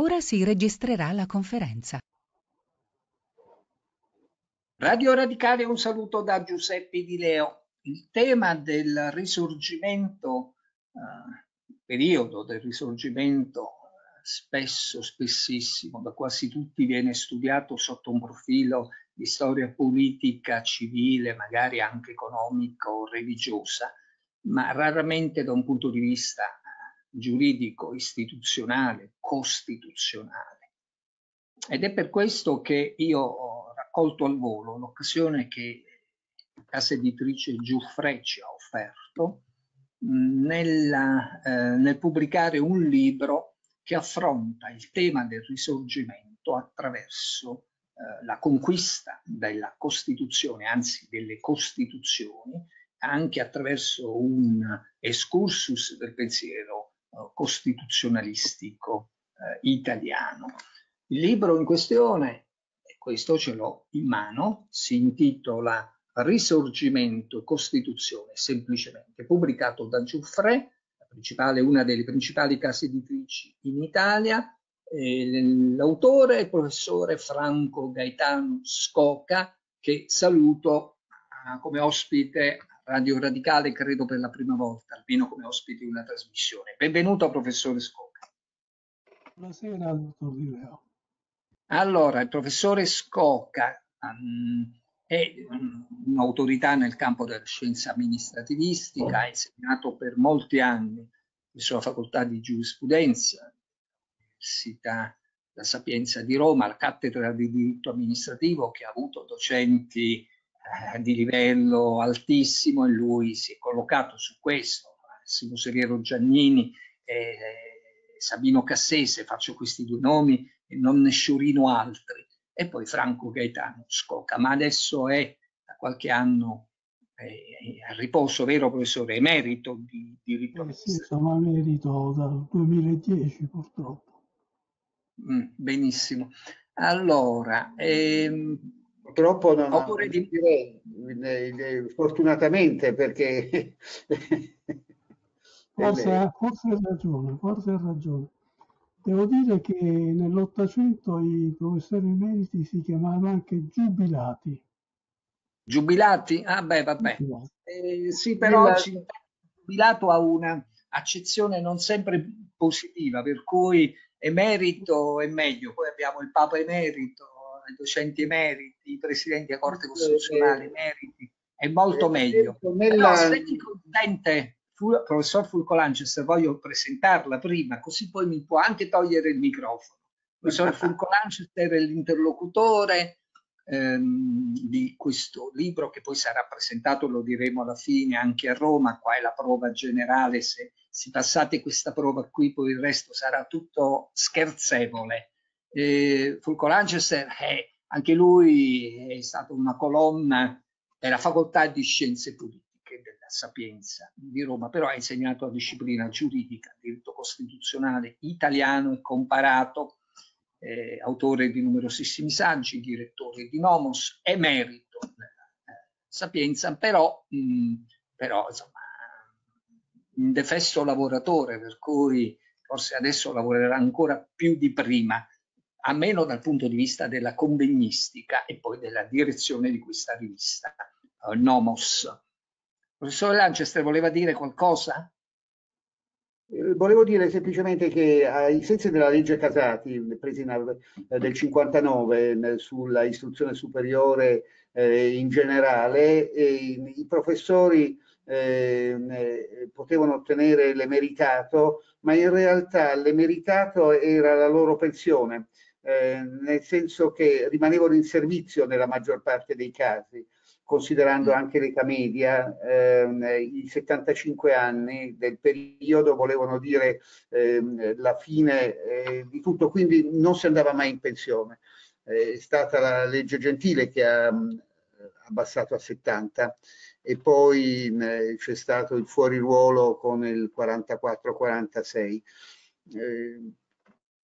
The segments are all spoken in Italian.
Ora si registrerà la conferenza. Radio Radicale, un saluto da Giuseppe Di Leo. Il tema del risorgimento, eh, periodo del risorgimento, spesso, spessissimo, da quasi tutti viene studiato sotto un profilo di storia politica, civile, magari anche economica o religiosa, ma raramente da un punto di vista giuridico, istituzionale, costituzionale. Ed è per questo che io ho raccolto al volo l'occasione che casa editrice Giuffre ci ha offerto nella, eh, nel pubblicare un libro che affronta il tema del risorgimento attraverso eh, la conquista della Costituzione, anzi delle Costituzioni, anche attraverso un excursus del pensiero costituzionalistico eh, italiano. Il libro in questione, questo ce l'ho in mano, si intitola Risorgimento Costituzione semplicemente, pubblicato da Giuffre, una delle principali case editrici in Italia. L'autore è il professore Franco Gaetano Scoca, che saluto uh, come ospite Radio Radicale, credo per la prima volta, almeno come ospite di una trasmissione. Benvenuto, professore Scoca. Buonasera, dottor Di Leo. Allora, il professore Scocca um, è um, un'autorità nel campo della scienza amministrativistica, ha insegnato per molti anni sulla facoltà di giurisprudenza, all'Università La Sapienza di Roma, la cattedra di diritto amministrativo che ha avuto docenti eh, di livello altissimo e lui si è collocato su questo. Massimo Severo Giannini e Sabino Cassese, faccio questi due nomi e non ne sciorino altri. E poi Franco Gaetano Scoca, ma adesso è da qualche anno eh, a riposo, vero professore? Emerito di diritto eh sì, sono emerito dal 2010 purtroppo. Mm, benissimo. Allora, ehm, Purtroppo non ho, di... direi, fortunatamente perché... forse, ha, forse ha ragione, forse ha ragione. Devo dire che nell'Ottocento i professori emeriti si chiamavano anche giubilati. Giubilati? Ah beh, vabbè. Eh, sì, però il giubilato ha una accezione non sempre positiva, per cui emerito è meglio. Poi abbiamo il Papa emerito, docenti emeriti, i presidenti della Corte Costituzionale emeriti, è molto eh, meglio. Nella... Però se mi consente, professor Fulco-Lanchester, voglio presentarla prima, così poi mi può anche togliere il microfono. Il professor Fulco-Lanchester è l'interlocutore ehm, di questo libro che poi sarà presentato, lo diremo alla fine, anche a Roma, qua è la prova generale, se, se passate questa prova qui poi il resto sarà tutto scherzevole eh, Fulco Lanchester è anche lui è stato una colonna della facoltà di scienze politiche della Sapienza di Roma, però ha insegnato la disciplina giuridica, diritto costituzionale italiano e comparato, eh, autore di numerosissimi saggi, direttore di Nomos, emerito della eh, Sapienza, però, mh, però insomma, un defesso lavoratore, per cui forse adesso lavorerà ancora più di prima almeno dal punto di vista della convegnistica e poi della direzione di questa rivista, uh, Nomos. Professore Lanchester, voleva dire qualcosa? Eh, volevo dire semplicemente che ai sensi della legge Casati, presa eh, del 59 sulla istruzione superiore eh, in generale, eh, i professori ehm, eh, potevano ottenere l'emeritato, ma in realtà l'emeritato era la loro pensione eh, nel senso che rimanevano in servizio nella maggior parte dei casi, considerando anche l'età media, eh, i 75 anni del periodo volevano dire eh, la fine eh, di tutto, quindi non si andava mai in pensione. è stata la legge Gentile che ha mh, abbassato a 70 e poi c'è stato il fuoriruolo con il 44-46.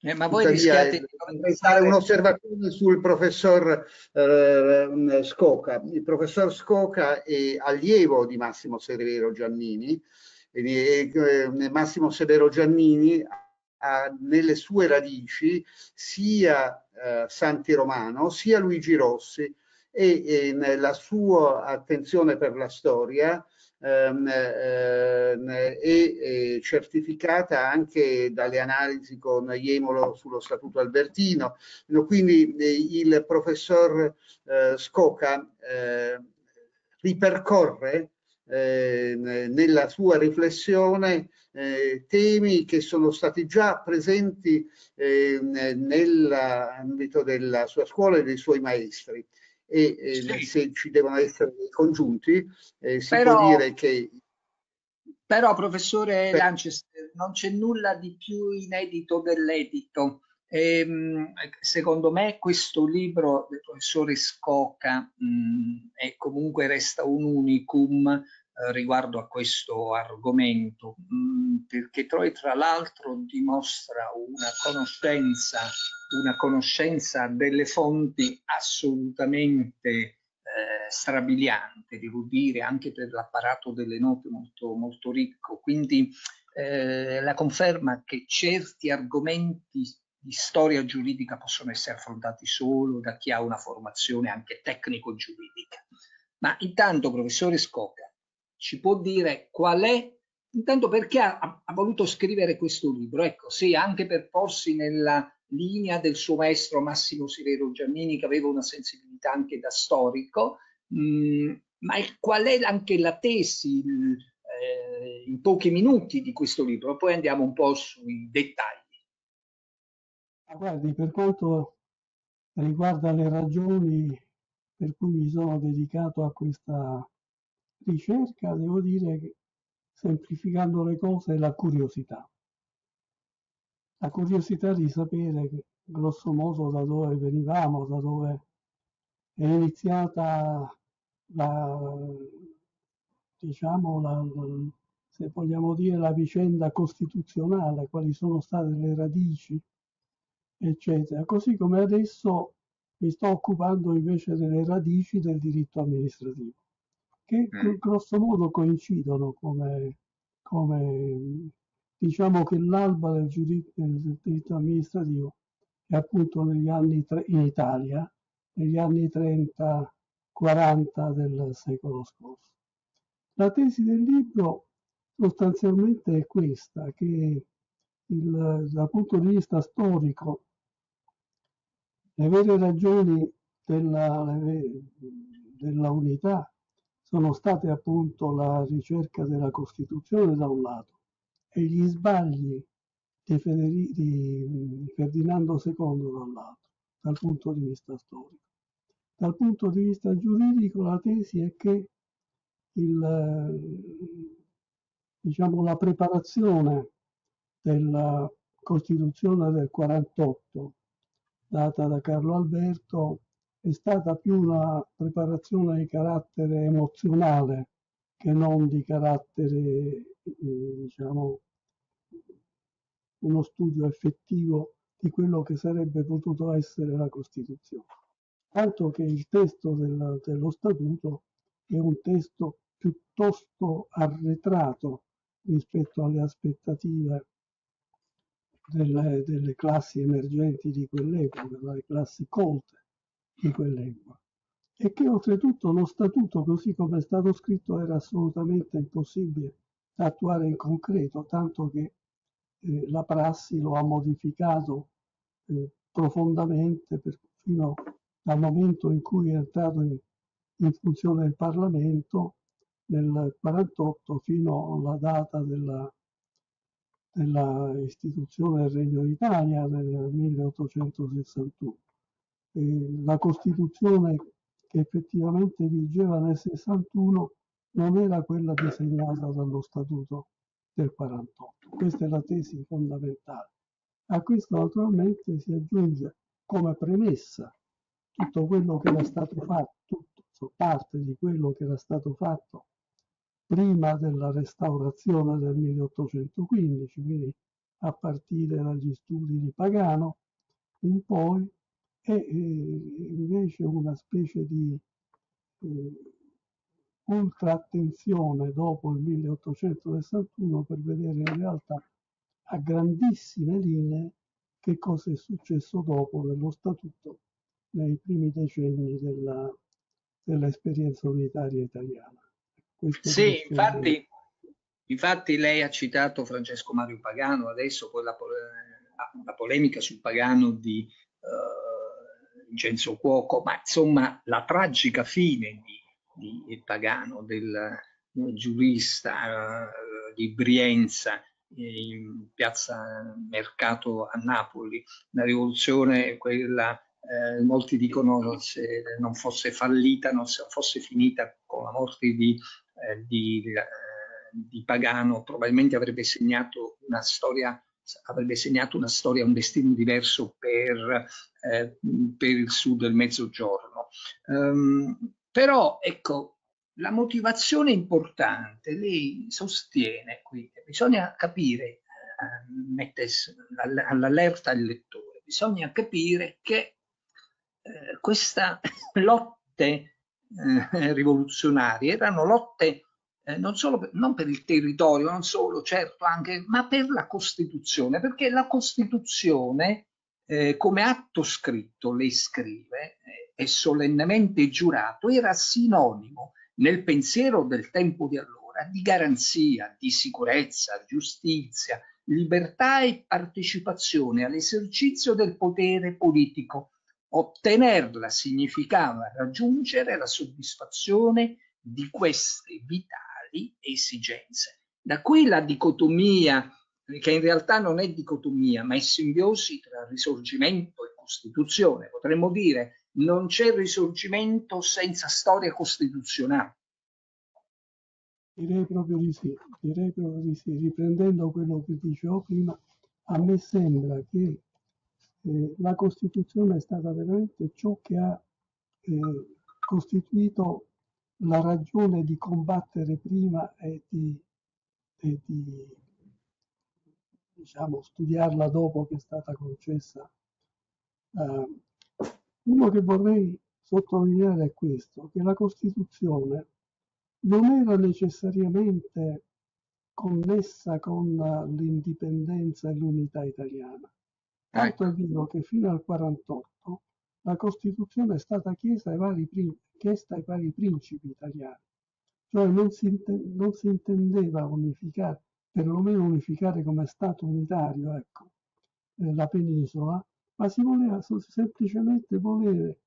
Eh, ma voi rischiate di fare un'osservazione sul professor eh, Scoca. Il professor Scoca è allievo di Massimo Severo Giannini e, eh, Massimo Severo Giannini ha nelle sue radici sia eh, Santi Romano sia Luigi Rossi e, e nella sua attenzione per la storia ehm, ehm, è certificata anche dalle analisi con Iemolo sullo Statuto Albertino. Quindi eh, il professor eh, Scoca eh, ripercorre nella sua riflessione eh, temi che sono stati già presenti eh, nell'ambito della sua scuola e dei suoi maestri e eh, sì. se ci devono essere dei congiunti eh, si però, può dire che però professore per... Lanchester non c'è nulla di più inedito dell'edito ehm, secondo me questo libro del professore Scocca mh, mm, è comunque resta un unicum riguardo a questo argomento mm, perché tra l'altro dimostra una conoscenza una conoscenza delle fonti assolutamente eh, strabiliante, devo dire, anche per l'apparato delle note molto, molto ricco. Quindi eh, la conferma che certi argomenti di storia giuridica possono essere affrontati solo da chi ha una formazione anche tecnico-giuridica. Ma intanto, professore Scoca, ci può dire qual è, intanto perché ha, ha voluto scrivere questo libro? Ecco, sì, anche per porsi nella linea del suo maestro Massimo Severo Giannini che aveva una sensibilità anche da storico, mh, mm, ma qual è anche la tesi eh, in pochi minuti di questo libro? Poi andiamo un po' sui dettagli. Guardi, per quanto riguarda le ragioni per cui mi sono dedicato a questa ricerca, devo dire che semplificando le cose la curiosità la curiosità di sapere grosso modo da dove venivamo, da dove è iniziata la, diciamo, la, se vogliamo dire, la vicenda costituzionale, quali sono state le radici, eccetera. Così come adesso mi sto occupando invece delle radici del diritto amministrativo, che mm. grosso modo coincidono come, come Diciamo che l'alba del diritto amministrativo è appunto negli anni tre, in Italia, negli anni 30-40 del secolo scorso. La tesi del libro sostanzialmente è questa, che il, dal punto di vista storico le vere ragioni della, della unità sono state appunto la ricerca della Costituzione da un lato e gli sbagli di, Federi- di Ferdinando II dall'altro, dal punto di vista storico. Dal punto di vista giuridico la tesi è che il, diciamo, la preparazione della Costituzione del 48 data da Carlo Alberto è stata più una preparazione di carattere emozionale che non di carattere eh, diciamo, uno studio effettivo di quello che sarebbe potuto essere la Costituzione. Tanto che il testo del, dello Statuto è un testo piuttosto arretrato rispetto alle aspettative delle, delle classi emergenti di quell'epoca, delle classi colte di quell'epoca e che oltretutto lo statuto così come è stato scritto era assolutamente impossibile da attuare in concreto, tanto che eh, la prassi lo ha modificato eh, profondamente per, fino al momento in cui è entrato in, in funzione il Parlamento nel 1948 fino alla data della, della istituzione del Regno d'Italia nel 1861. E la Costituzione che effettivamente vigeva nel 61 non era quella disegnata dallo Statuto del 48. Questa è la tesi fondamentale. A questo naturalmente si aggiunge come premessa tutto quello che era stato fatto, tutto, parte di quello che era stato fatto prima della restaurazione del 1815, quindi a partire dagli studi di Pagano in poi, e eh, invece una specie di eh, ultra attenzione dopo il 1861 per vedere in realtà a grandissime linee che cosa è successo dopo dello statuto nei primi decenni della, dell'esperienza unitaria italiana. Questo sì, infatti, infatti lei ha citato Francesco Mario Pagano, adesso poi la, la polemica sul Pagano di uh, Vincenzo Cuoco, ma insomma la tragica fine di, di Pagano, del giurista uh, di Brienza, in piazza Mercato a Napoli, la rivoluzione, quella, eh, molti dicono se non fosse fallita, non fosse finita con la morte di, eh, di, eh, di Pagano, probabilmente avrebbe segnato una storia avrebbe segnato una storia, un destino diverso per, eh, per il sud del mezzogiorno. Um, però ecco, la motivazione importante, lei sostiene qui, bisogna capire, eh, mette all'allerta il lettore, bisogna capire che eh, queste lotte eh, rivoluzionarie erano lotte eh, non solo per, non per il territorio, non solo, certo, anche, ma per la Costituzione, perché la Costituzione, eh, come atto scritto, lei scrive, eh, e solennemente giurato, era sinonimo nel pensiero del tempo di allora di garanzia, di sicurezza, giustizia, libertà e partecipazione all'esercizio del potere politico. Ottenerla significava raggiungere la soddisfazione di queste vitali esigenze. Da qui la dicotomia, che in realtà non è dicotomia, ma è simbiosi tra risorgimento e Costituzione. Potremmo dire non c'è risorgimento senza storia costituzionale. Direi proprio di sì, direi proprio di sì. Riprendendo quello che dicevo prima, a me sembra che eh, la Costituzione è stata veramente ciò che ha eh, costituito la ragione di combattere prima e di, e di diciamo, studiarla dopo che è stata concessa eh, quello che vorrei sottolineare è questo, che la Costituzione non era necessariamente connessa con l'indipendenza e l'unità italiana. Tanto è ecco. vero che fino al 48 la Costituzione è stata chiesta ai vari, principi italiani, cioè non si, non si, intendeva unificare, perlomeno unificare come Stato unitario, ecco, eh, la penisola, ma si voleva semplicemente volere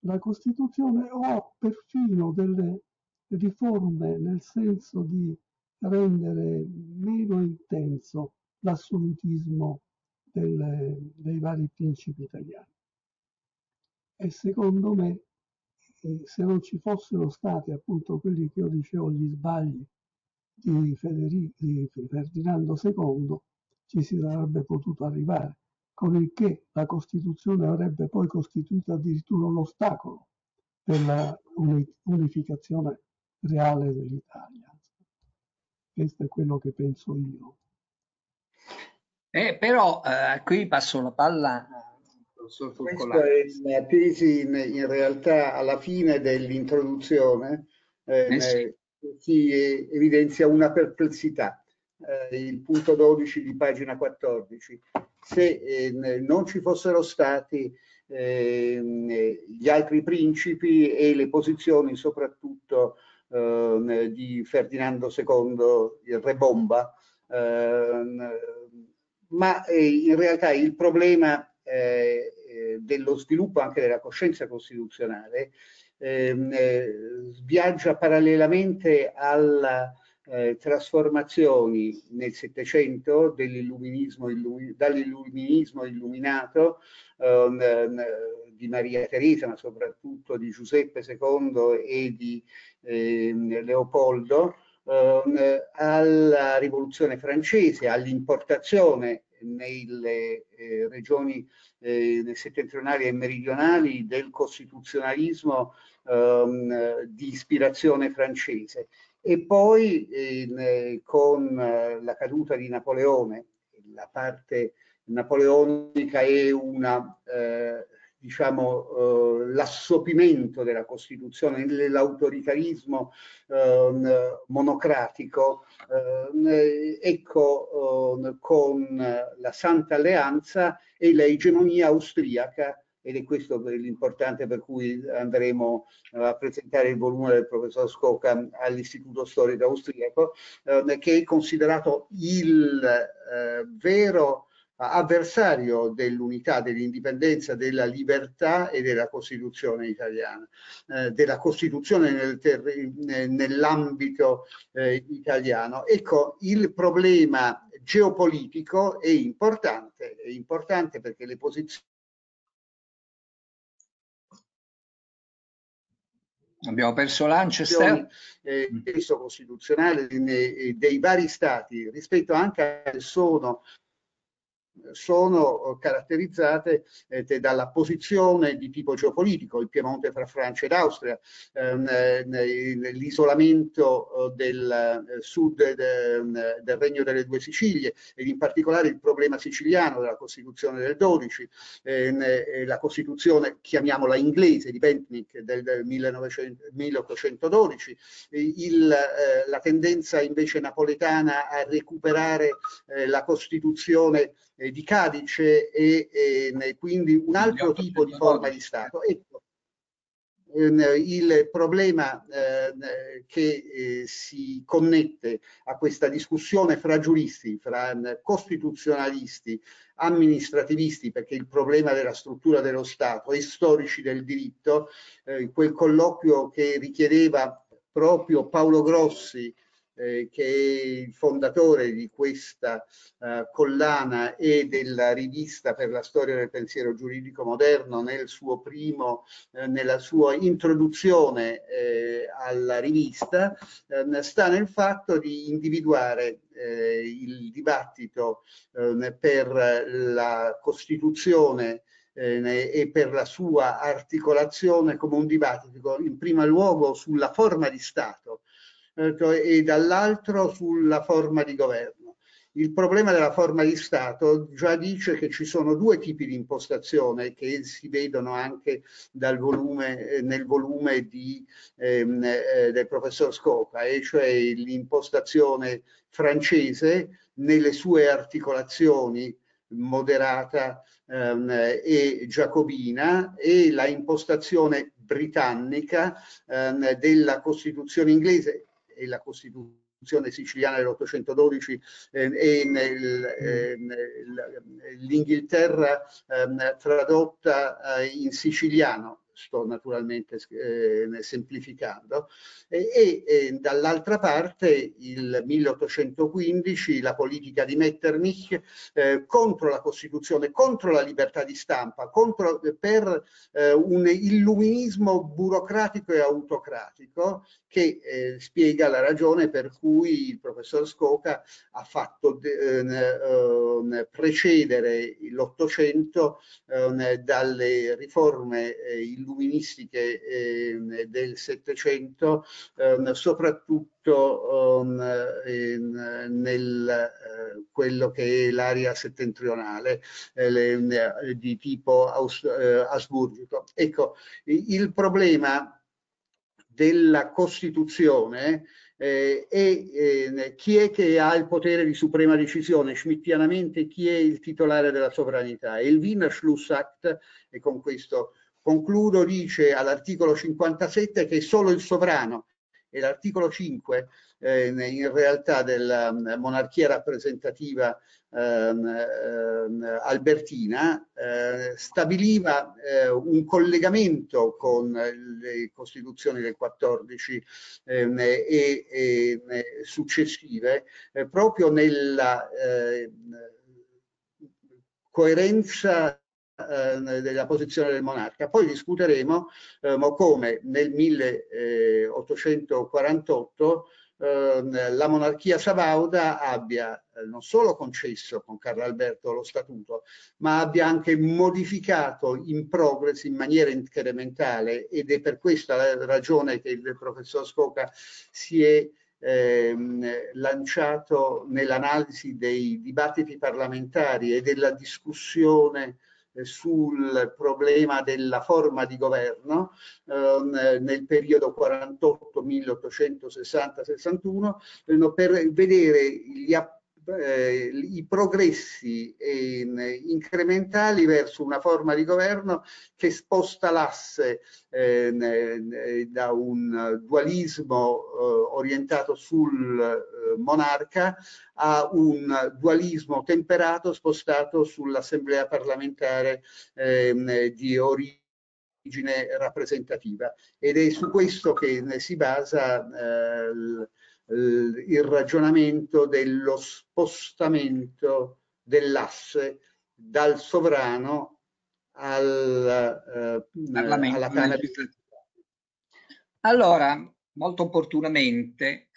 la Costituzione o perfino delle riforme nel senso di rendere meno intenso l'assolutismo delle, dei vari principi italiani. E secondo me, eh, se non ci fossero stati appunto quelli che io dicevo, gli sbagli di, Federico, di Ferdinando II, ci si sarebbe potuto arrivare con il che la Costituzione avrebbe poi costituito addirittura un ostacolo per la unificazione reale dell'Italia. Questo è quello che penso io. Eh, però eh, qui passo la palla al professor Furcolari. La tesi in, in, realtà alla fine dell'introduzione eh, eh sì. si evidenzia una perplessità. Eh, il punto 12 di pagina 14 se eh, non ci fossero stati eh, gli altri principi e le posizioni soprattutto eh, di Ferdinando II, il re bomba, ehm, ma eh, in realtà il problema eh, eh, dello sviluppo anche della coscienza costituzionale ehm, viaggia parallelamente alla eh, trasformazioni nel Settecento dall'illuminismo illuminato ehm, ehm, di Maria Teresa, ma soprattutto di Giuseppe II e di eh, Leopoldo, eh, alla rivoluzione francese, all'importazione nelle eh, regioni eh, settentrionali e meridionali del costituzionalismo ehm, di ispirazione francese. E poi eh, con la caduta di Napoleone, la parte napoleonica è una, eh, diciamo, eh, l'assopimento della Costituzione, l'autoritarismo eh, monocratico, eh, ecco, eh, con la Santa Alleanza e l'egemonia austriaca ed è questo l'importante per cui andremo a presentare il volume del professor Scocca all'Istituto Storico Austriaco, eh, che è considerato il eh, vero avversario dell'unità, dell'indipendenza, della libertà e della Costituzione italiana, eh, della Costituzione nel nell'ambito eh, italiano. Ecco, il problema geopolitico è importante, è importante perché le posizioni Abbiamo perso Lanchester. Eh, costituzionale dei vari stati rispetto anche a sono sono caratterizzate eh, dalla posizione di tipo geopolitico, il Piemonte fra Francia ed Austria, ehm, eh, l'isolamento eh, del eh, sud de, del Regno delle Due Sicilie ed in particolare il problema siciliano della Costituzione del 12, ehm, eh, la Costituzione, chiamiamola inglese, di Bentinck del, del 1900, 1812, il, eh, la tendenza invece napoletana a recuperare la Costituzione eh, di Cadice e, e, quindi un altro tipo di forma di Stato. Ecco, ehm, il problema eh, che eh, si connette a questa discussione fra giuristi, fra eh, costituzionalisti, amministrativisti, perché il problema della struttura dello Stato e storici del diritto, eh, quel colloquio che richiedeva proprio Paolo Grossi eh, che è il fondatore di questa eh, collana e della rivista per la storia del pensiero giuridico moderno nel suo primo, eh, nella sua introduzione eh, alla rivista, ehm, sta nel fatto di individuare eh, il dibattito ehm, per la Costituzione eh, e per la sua articolazione come un dibattito in primo luogo sulla forma di Stato e dall'altro sulla forma di governo. Il problema della forma di Stato già dice che ci sono due tipi di impostazione che si vedono anche volume, eh, nel volume di, ehm, eh, del professor Scopa, e cioè l'impostazione francese nelle sue articolazioni moderata ehm, e giacobina e la impostazione britannica ehm, della Costituzione inglese e la Costituzione siciliana dell'812 eh, e nel, eh, l'Inghilterra eh, tradotta in siciliano sto naturalmente eh, semplificando, e, e, dall'altra parte il 1815 la politica di Metternich eh, contro la Costituzione, contro la libertà di stampa, contro, per eh, un illuminismo burocratico e autocratico che eh, spiega la ragione per cui il professor Scoca ha fatto ehm, precedere l'Ottocento dalle riforme eh, illuministiche eh, del Settecento, eh, soprattutto eh, nel eh, quello che è l'area settentrionale eh, le, di tipo asburgico. Ecco, il problema della Costituzione eh, e eh, chi è che ha il potere di suprema decisione, schmittianamente chi è il titolare della sovranità. E il Wiener Schlussact, e con questo concludo, dice all'articolo 57 che solo il sovrano e l'articolo 5 eh, in realtà della mm, monarchia rappresentativa ehm, ehm, albertina eh, stabiliva eh, un collegamento con le costituzioni del 14 ehm, e, e, successive eh, proprio nella eh, coerenza eh, della posizione del monarca. Poi discuteremo eh, come nel 1848 eh, la monarchia sabauda abbia eh, non solo concesso con Carlo Alberto lo statuto, ma abbia anche modificato in progress in maniera incrementale ed è per questa ragione che il professor Scoca si è ehm, lanciato nell'analisi dei dibattiti parlamentari e della discussione sul problema della forma di governo eh, nel periodo 48-1860-61 per vedere gli eh, i progressi eh, incrementali verso una forma di governo che sposta l'asse eh, da un dualismo eh, orientato sul eh, monarca a un dualismo temperato spostato sull'assemblea parlamentare ehm, di origine rappresentativa. Ed è su questo che si basa eh, il ragionamento dello spostamento dell'asse dal sovrano al, eh, alla Camera Allora, molto opportunamente,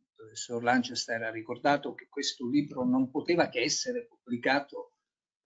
il professor Lanchester ha ricordato che questo libro non poteva che essere pubblicato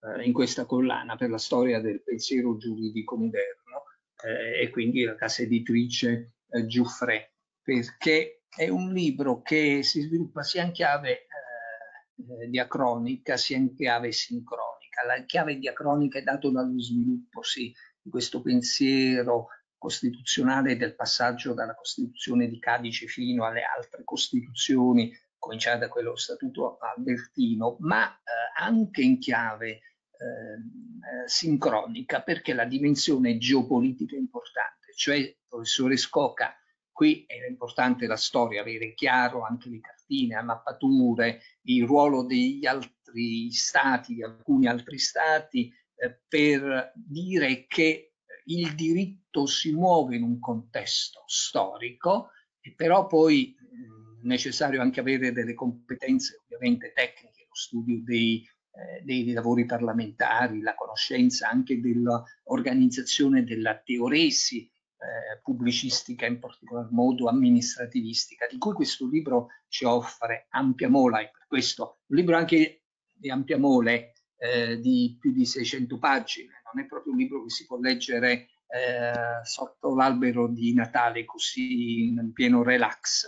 eh, in questa collana per la storia del pensiero giuridico moderno eh, e quindi la casa editrice eh, Giuffre, perché è un libro che si sviluppa sia in chiave eh, diacronica sia in chiave sincronica. La chiave diacronica è data dallo sviluppo sì, di questo pensiero costituzionale del passaggio dalla Costituzione di Cadice fino alle altre Costituzioni, cominciate da quello Statuto Albertino, ma eh, anche in chiave eh, eh sincronica perché la dimensione geopolitica è importante, cioè professore Scoca Qui è importante la storia, avere chiaro anche le cartine, le mappature, il ruolo degli altri stati, di alcuni altri stati, eh, per dire che il diritto si muove in un contesto storico, però poi è necessario anche avere delle competenze ovviamente tecniche, lo studio dei, eh, dei lavori parlamentari, la conoscenza anche dell'organizzazione della teoresi, eh, pubblicistica, in particolar modo amministrativistica, di cui questo libro ci offre ampia mola e per questo un libro anche di ampia mole eh, di più di 600 pagine, non è proprio un libro che si può leggere eh, sotto l'albero di Natale così in pieno relax.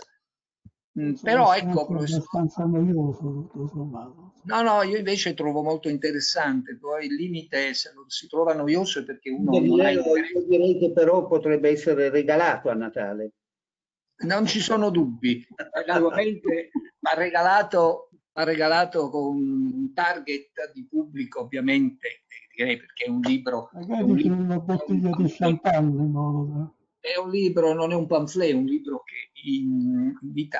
Mm, però ecco, abbastanza noioso tutto sommato. No, no, io invece trovo molto interessante. Poi il limite, se non si trova noioso, è perché uno io direi, non ha Io direi che però potrebbe essere regalato a Natale. Non ci sono dubbi. Naturalmente va regalato, va regalato con un target di pubblico, ovviamente, direi perché è un libro. Magari un libro, una bottiglia di champagne in modo da è un libro, non è un pamphlet, è un libro che invita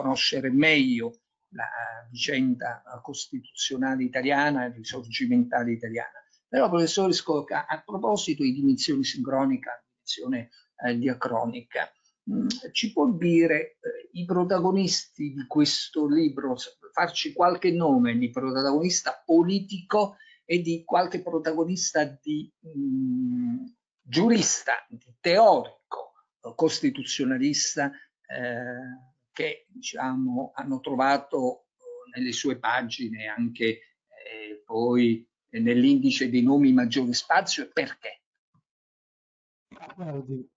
conoscere meglio la vicenda costituzionale italiana e risorgimentale italiana. Però, professore Scocca, a proposito di dimensione sincronica, dimensione eh, diacronica, mh, mm, ci può dire eh, i protagonisti di questo libro, farci qualche nome di protagonista politico e di qualche protagonista di mh, mm, giurista, di teorico costituzionalista eh, che diciamo, hanno trovato eh, nelle sue pagine anche eh, poi nell'indice dei nomi maggiore spazio e perché? Guardi,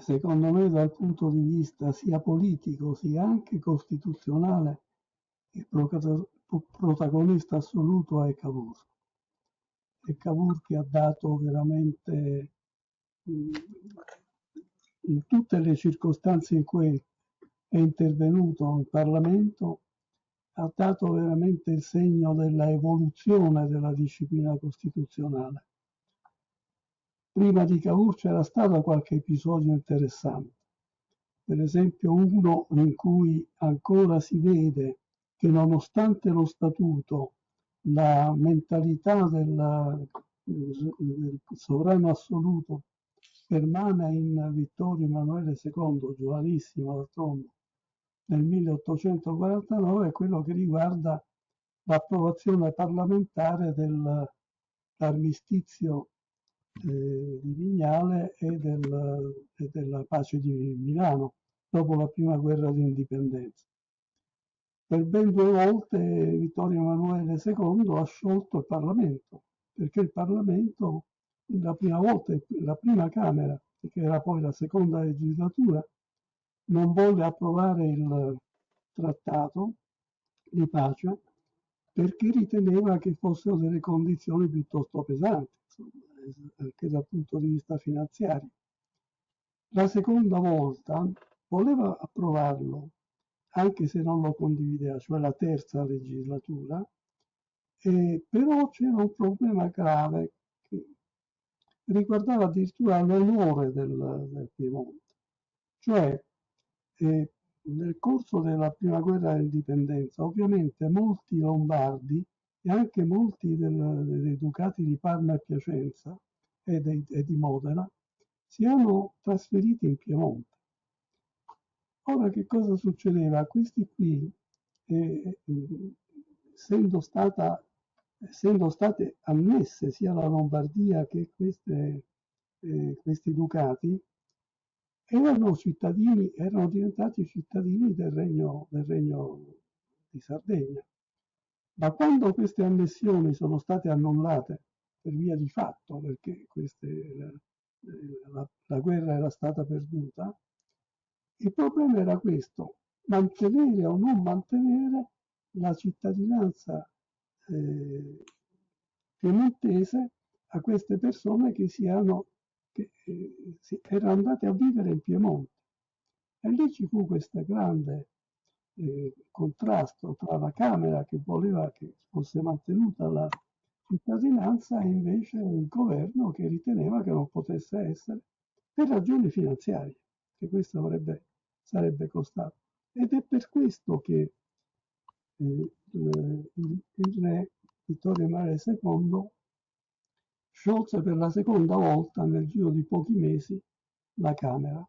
secondo me dal punto di vista sia politico sia anche costituzionale il protagonista assoluto è Cavour. È Cavour che ha dato veramente in tutte le circostanze in cui è intervenuto in Parlamento ha dato veramente il segno della evoluzione della disciplina costituzionale. Prima di Cavour c'era stato qualche episodio interessante, per esempio uno in cui ancora si vede che nonostante lo statuto la mentalità del, del sovrano assoluto permane in Vittorio Emanuele II, giovanissimo d'altronde, nel 1849 è quello che riguarda l'approvazione parlamentare dell'armistizio eh, di Vignale e, del, e, della pace di Milano dopo la prima guerra di indipendenza. Per ben due volte Vittorio Emanuele II ha sciolto il Parlamento, perché il Parlamento la prima volta, la prima Camera, che era poi la seconda legislatura, non volle approvare il trattato di pace perché riteneva che fossero delle condizioni piuttosto pesanti. anche dal punto di vista finanziario. La seconda volta voleva approvarlo, anche se non lo condivideva, cioè la terza legislatura, eh, però c'era un problema grave che riguardava addirittura l'onore del, del Piemonte, cioè eh, nel corso della prima guerra d'indipendenza ovviamente molti lombardi e anche molti del, dei ducati di Parma e Piacenza e, dei, e di Modena si erano trasferiti in Piemonte. Ora che cosa succedeva? Questi qui, eh, essendo, stata, essendo state annesse sia la Lombardia che queste, eh, questi ducati, erano cittadini, erano diventati cittadini del regno, del regno di Sardegna. Ma quando queste annessioni sono state annullate per via di fatto, perché queste, la, la, guerra era stata perduta, il problema era questo, mantenere o non mantenere la cittadinanza eh, piemontese a queste persone che si erano che eh, erano andate a vivere in Piemonte. E lì ci fu questo grande eh, contrasto tra la Camera che voleva che fosse mantenuta la cittadinanza e invece il governo che riteneva che non potesse essere per ragioni finanziarie, che questo avrebbe, sarebbe costato. Ed è per questo che eh, il, il re Vittorio Emanuele II sciolse per la seconda volta nel giro di pochi mesi la Camera,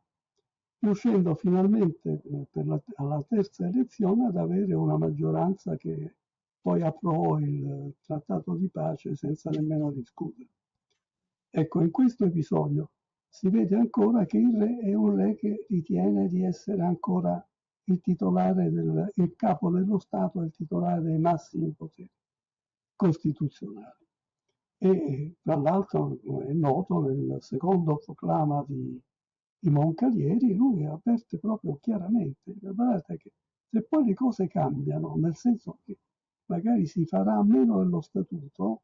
riuscendo finalmente eh, la, alla terza elezione ad avere una maggioranza che poi approvò il trattato di pace senza nemmeno discutere. Ecco, in questo episodio si vede ancora che il re è un re che ritiene di essere ancora il titolare del il capo dello Stato, il titolare dei massimi poteri costituzionali e tra l'altro è noto nel secondo proclama di, di Moncalieri, lui avverte proprio chiaramente, guardate che se poi le cose cambiano, nel senso che magari si farà a meno dello statuto,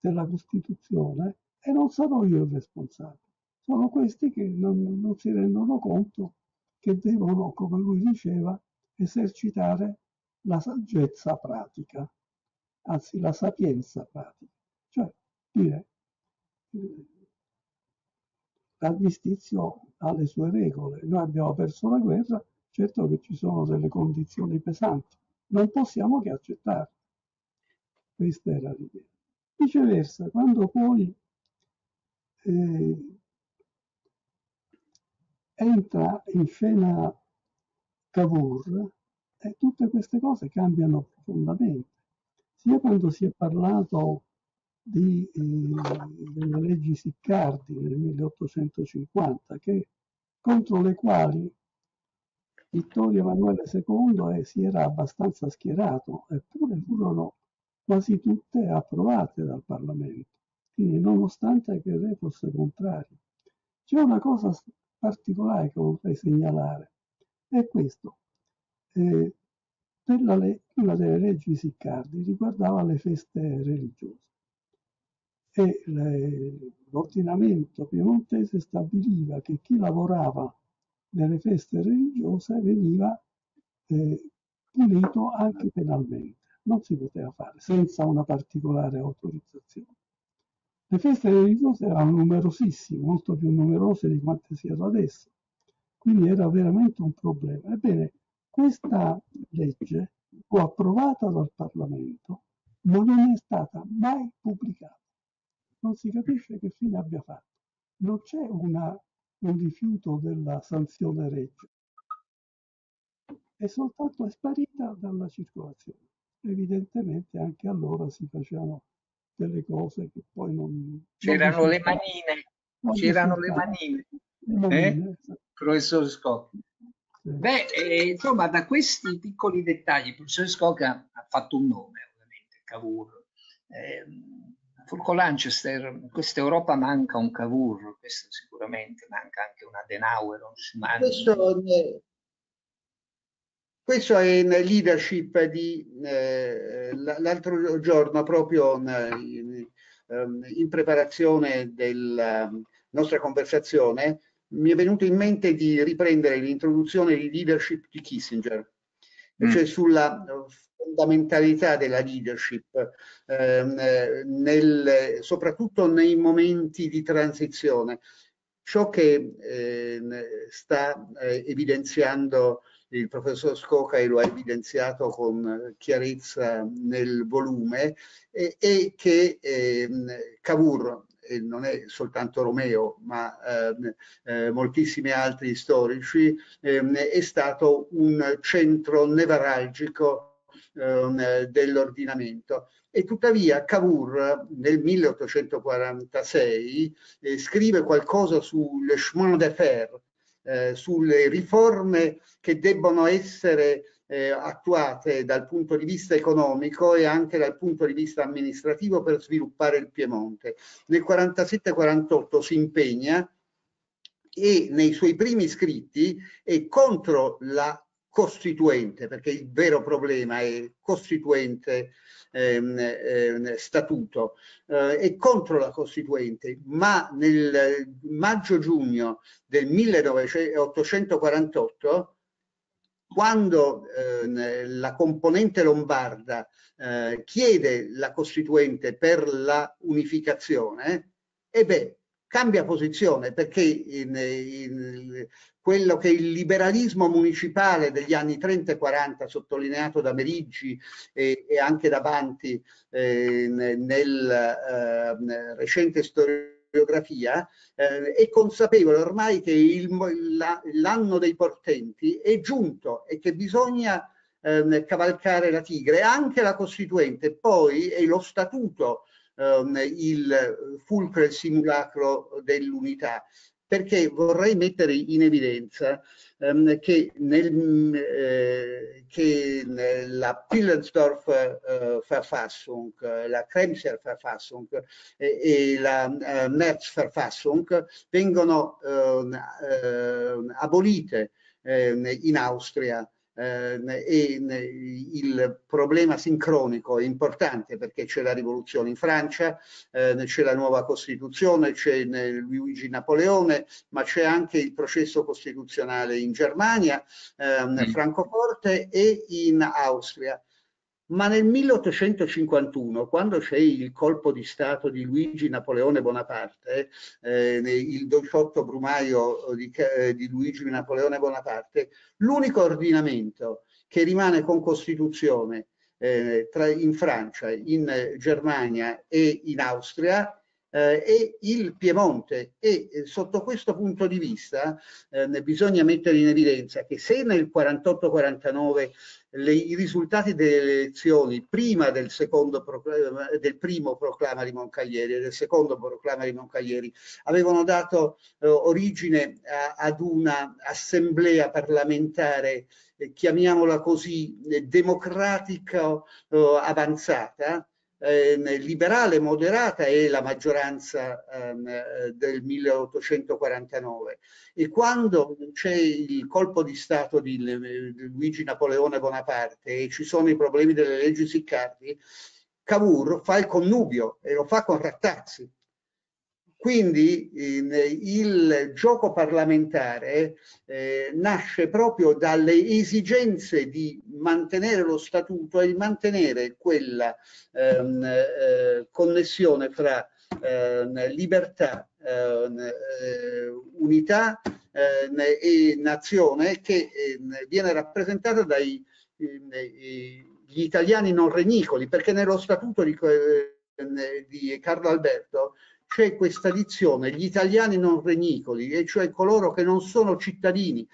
della Costituzione, e non sarò io il responsabile. Sono questi che non, non si rendono conto che devono, come lui diceva, esercitare la saggezza pratica, anzi la sapienza pratica. Cioè, dire, l'armistizio ha le sue regole. Noi abbiamo perso la guerra, certo che ci sono delle condizioni pesanti, non possiamo che accettarle. Questa era l'idea. Viceversa, quando poi eh, entra in scena Cavour, eh, tutte queste cose cambiano profondamente. Sia quando si è parlato di, eh, delle leggi Siccardi del 1850, che, contro le quali Vittorio Emanuele II eh, si era abbastanza schierato, eppure furono quasi tutte approvate dal Parlamento, quindi nonostante che il re fosse contrario. C'è una cosa particolare che vorrei segnalare, è questo. Eh, una delle leggi Siccardi riguardava le feste religiose e l'ordinamento piemontese stabiliva che chi lavorava nelle feste religiose veniva eh, punito anche penalmente. Non si poteva fare senza una particolare autorizzazione. Le feste religiose erano numerosissime, molto più numerose di quante siano adesso, quindi era veramente un problema. Ebbene, questa legge fu approvata dal Parlamento, ma non è stata mai pubblicata non si capisce che fine abbia fatto. Non c'è una, un rifiuto della sanzione reggio, è soltanto è sparita dalla circolazione. Evidentemente anche allora si facevano delle cose che poi non... C'erano non le manine, c'erano le manine, le manine eh? esatto. professor Scocca. Sì. Beh, eh, insomma, da questi piccoli dettagli, il professor Scocca ha fatto un nome, ovviamente, Cavour. Eh, Fulco Lanchester, questa Europa manca un Cavour, questo sicuramente, manca anche una Denauer, un Schumann. Questo, questo è in leadership di eh, l'altro giorno proprio in, ehm, in preparazione della nostra conversazione mi è venuto in mente di riprendere l'introduzione di leadership di Kissinger, mm. cioè sulla fondamentalità della leadership, ehm, nel, soprattutto nei momenti di transizione. Ciò che eh, sta eh, evidenziando il professor Scoca e lo ha evidenziato con chiarezza nel volume, è, che eh, Cavour, e non è soltanto Romeo, ma eh, eh, moltissimi altri storici, eh, è stato un centro nevralgico ehm, dell'ordinamento. E tuttavia Cavour nel 1846 eh, scrive qualcosa sul chemin de fer, eh, sulle riforme che debbono essere eh, attuate dal punto di vista economico e anche dal punto di vista amministrativo per sviluppare il Piemonte. Nel 47-48 si impegna e nei suoi primi scritti è contro la costituente, perché il vero problema è costituente ehm, ehm, statuto, eh, è contro la costituente, ma nel maggio-giugno del 1848 quando eh, la componente lombarda eh, chiede la Costituente per la unificazione, e beh, cambia posizione perché in, in quello che il liberalismo municipale degli anni 30 e 40, sottolineato da Meriggi e, e anche da Banti eh, nel eh, recente storia biografia, eh, è consapevole ormai che l'anno dei portenti è giunto e che bisogna eh, cavalcare la tigre, anche la Costituente, poi è lo statuto ehm, il fulcro e il simulacro dell'unità. Perché vorrei mettere in evidenza ehm, che, nel, eh, che la Pillensdorf eh, Verfassung, la Kremser Verfassung e, e la eh, Merz Verfassung vengono ehm, abolite ehm, in Austria eh, e il problema sincronico è importante perché c'è la rivoluzione in Francia, eh, c'è la nuova Costituzione, c'è Luigi Napoleone, ma c'è anche il processo costituzionale in Germania, ehm, mm. Francoforte e in Austria. Ma nel 1851, quando c'è il colpo di Stato di Luigi Napoleone Bonaparte, eh, il 18 brumaio di, eh, di Luigi Napoleone Bonaparte, l'unico ordinamento che rimane con Costituzione eh, tra, in Francia, in Germania e in Austria eh, e il Piemonte. E eh, sotto questo punto di vista eh, bisogna mettere in evidenza che se nel 48-49 i risultati delle elezioni prima del, proclama, del, primo proclama di Moncaglieri e del secondo proclama di Moncaglieri avevano dato eh, origine a, ad una assemblea parlamentare eh, chiamiamola così eh, democratica avanzata eh, liberale moderata è la maggioranza ehm, eh, del 1849 e quando c'è il colpo di Stato di, di Luigi Napoleone Bonaparte e ci sono i problemi delle leggi Siccardi, Cavour fa il connubio e lo fa con Rattazzi quindi eh, il gioco parlamentare eh, nasce proprio dalle esigenze di mantenere lo statuto e di mantenere quella ehm, eh, connessione fra ehm, libertà, ehm, eh, unità ehm, e nazione che ehm, viene rappresentata dagli italiani non renicoli, perché nello statuto di, di Carlo Alberto c'è questa dizione, gli italiani non renicoli, e cioè coloro che non sono cittadini.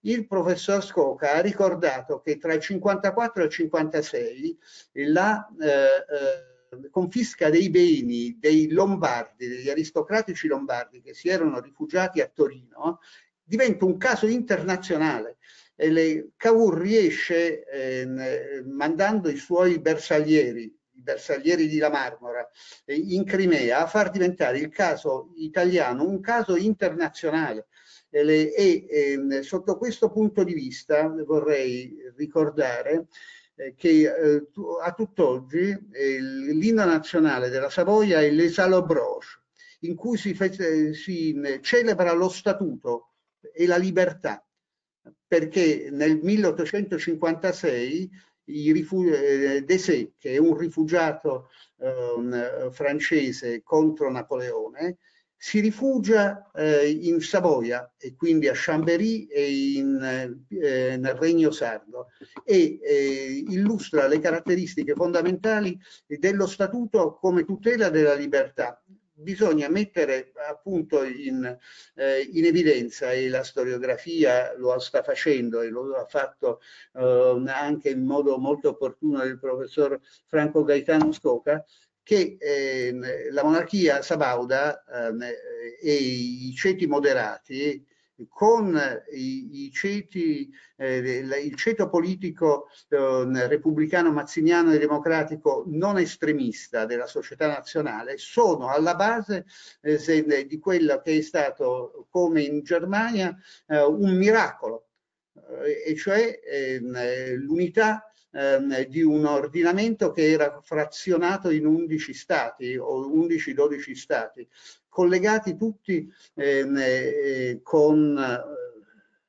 Il professor Scoca ha ricordato che tra il 54 e il 56 la eh, eh, confisca dei beni dei lombardi, degli aristocratici lombardi che si erano rifugiati a Torino, diventa un caso internazionale. E le, Cavour riesce, eh, mandando i suoi bersaglieri bersaglieri di La Marmora eh, in Crimea a far diventare il caso italiano un caso internazionale. E, e, e, sotto questo punto di vista vorrei ricordare eh, che eh, a tutt'oggi l'inno nazionale della Savoia è Les Allobroches, in cui si, si celebra lo statuto e la libertà, perché nel 1856 eh, Desé, che è un rifugiato eh, francese contro Napoleone, si rifugia eh, in Savoia e quindi a Chambéry e in, eh, nel Regno Sardo e eh, illustra le caratteristiche fondamentali dello statuto come tutela della libertà bisogna mettere appunto in, eh, in, evidenza e la storiografia lo sta facendo e lo ha fatto eh, anche in modo molto opportuno il professor Franco Gaetano Scoca che eh, la monarchia sabauda ehm, e i ceti moderati con i, i ceti, eh, il ceto politico eh, repubblicano, mazziniano e democratico non estremista della società nazionale sono alla base eh, se, di quello che è stato, come in Germania, eh, un miracolo, eh, e cioè ehm, l'unità ehm, di un ordinamento che era frazionato in 11 stati o 11-12 stati, collegati tutti ehm, eh, con, eh,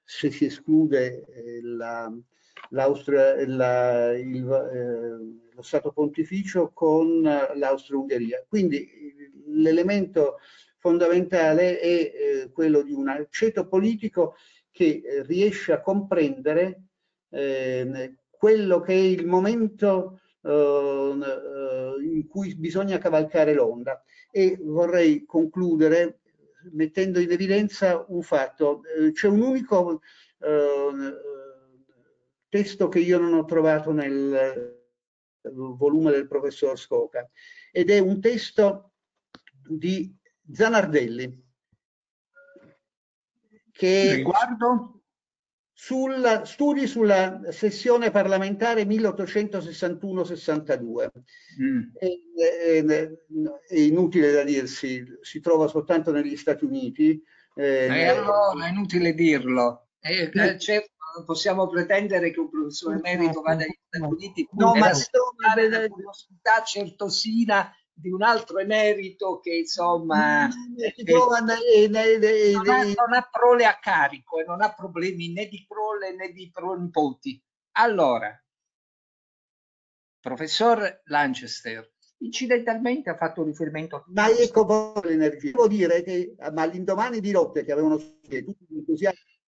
se si esclude eh, la, l'Austria, la, il, eh, lo Stato Pontificio con l'Austria-Ungheria. Quindi l'elemento fondamentale è eh, quello di un ceto politico che eh, riesce a comprendere eh, quello che è il momento in cui bisogna cavalcare l'onda e vorrei concludere mettendo in evidenza un fatto. Eh, c'è un unico eh, testo che io non ho trovato nel volume del professor Scoca ed è un testo di Zanardelli che riguardo sulla, studi sulla sessione parlamentare 1861-62. Mm. È, è, è, inutile da dirsi, si trova soltanto negli Stati Uniti. Eh, e allora è inutile dirlo. Eh, eh, certo, possiamo pretendere che un professore emerito vada negli Stati Uniti. No, ma sto una curiosità certosina di un altro emerito che insomma non, ha, non, ha, prole a carico e non ha problemi né di prole né di pronipoti. Allora, professor Lanchester incidentalmente ha fatto riferimento ma ecco l'energia devo dire che ma all'indomani di lotte che avevano tutti gli entusiasti